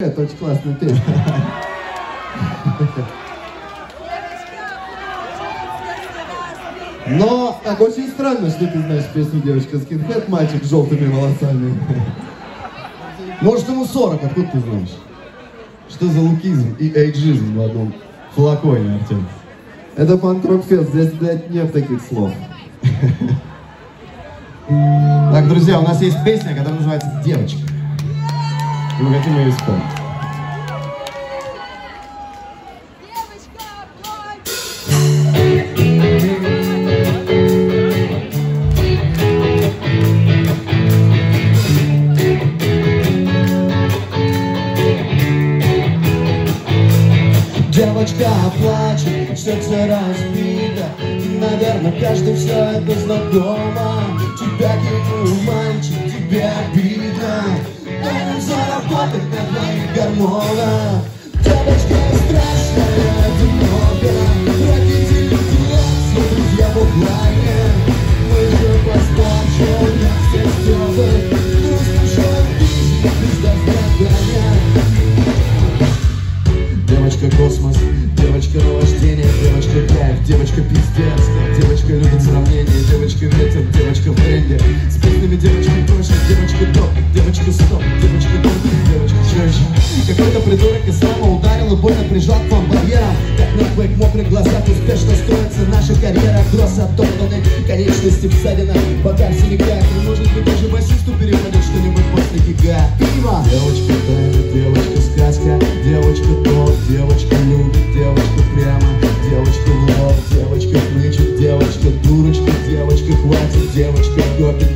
Это очень классная песня. Но так очень странно, что ты знаешь песню девочка скинхед, мальчик с желтыми волосами. Может ему 40, откуда ты знаешь? Что за лукизм и эйджизм в одном флаконе, Артем? Это панк фест, здесь, блядь, нет таких слов. Так, друзья, у нас есть песня, которая называется «Девочка». И мы хотим ее исполнить. Девочка плачет, сердце разбито. Наверное, каждый все это знакомо Тебя кинул мальчик, тебе обидно заработать на твоих гормонах Девочка страшная, одинока Родители класса, друзья в углане Мы нас все слезы Какой-то придурок из слова ударил и больно прижал к вам барьером, как на твоих мокрых глазах успешно строится наша карьера, кросс оттоптаны, конечности в ссадинах, бока в синяках, и может быть даже басисту переводит что-нибудь после гига. Пиво! Девочка тайна, девочка сказка, девочка топ, девочка любит, девочка прямо, девочка в лоб, девочка хнычет, девочка дурочка, девочка хватит, девочка копит,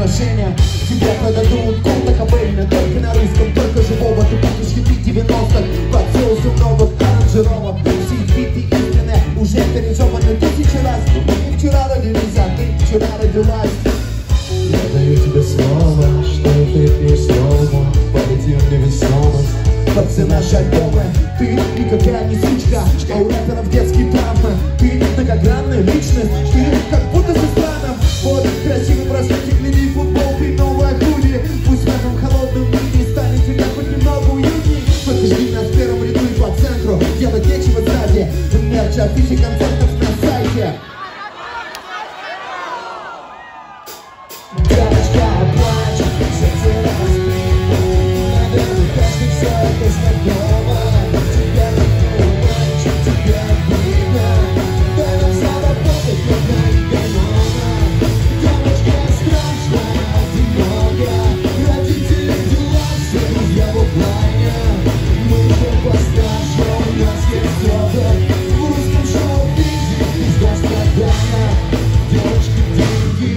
потом украшения Тебе продадут Колта Кобейна Только на русском, только живого. Ты будешь хиты 90-х Под соусом новых аранжировок. Все биты истины уже пережеваны тысячи раз. Мы не вчера родились, а ты вчера родилась. Я даю тебе слово, что ты пьешь снова Полетим невесомо Под все наши альбомы Ты que ficam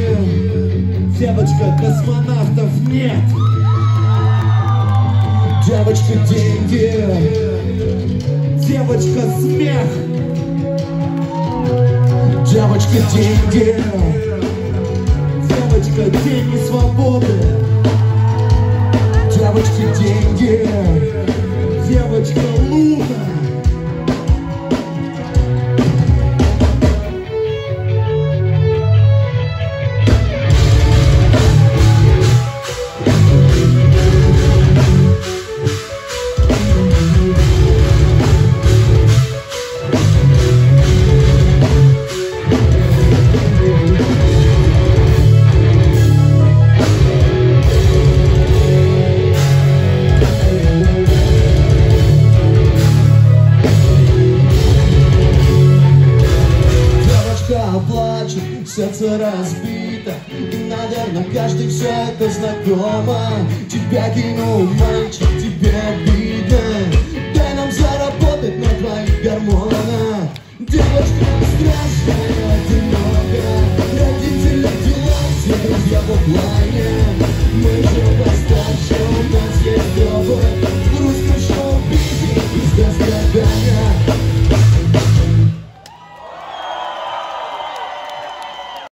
деньги Девочка, космонавтов нет. Девочка, деньги. Девочка, смех. Девочка, деньги. Девочка, тени свободы. Девочки, деньги. Девочка, луна сердце разбито И, наверное, каждый все это знакомо. Тебя кинул мальчик, тебе обидно. Дай нам заработать на гормона Девочка страшная, одинокая Родители в дела, все друзья в постарше